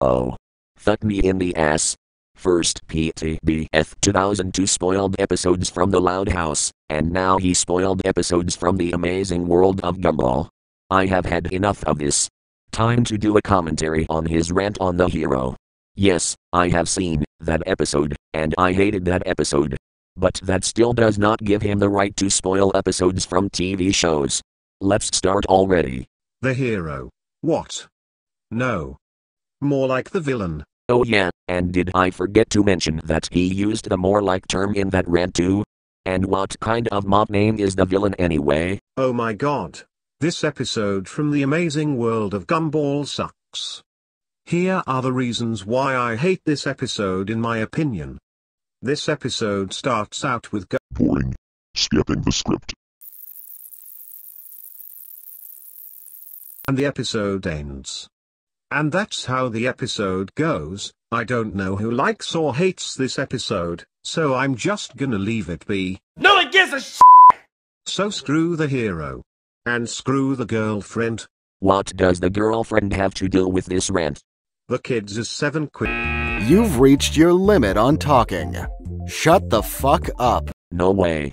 Oh. Fuck me in the ass. First PTBF 2002 spoiled episodes from The Loud House, and now he spoiled episodes from The Amazing World of Gumball. I have had enough of this. Time to do a commentary on his rant on the hero. Yes, I have seen that episode, and I hated that episode. But that still does not give him the right to spoil episodes from TV shows. Let's start already. The hero. What? No. More like the villain. Oh yeah, and did I forget to mention that he used the more like term in that rant too? And what kind of mob name is the villain anyway? Oh my god. This episode from the amazing world of Gumball sucks. Here are the reasons why I hate this episode in my opinion. This episode starts out with Gu- Boring. Skipping the script. and the episode ends. And that's how the episode goes. I don't know who likes or hates this episode, so I'm just gonna leave it be. No one gives a sh. So screw the hero. And screw the girlfriend. What does the girlfriend have to do with this rant? The kids is 7 quid. You've reached your limit on talking. Shut the fuck up. No way.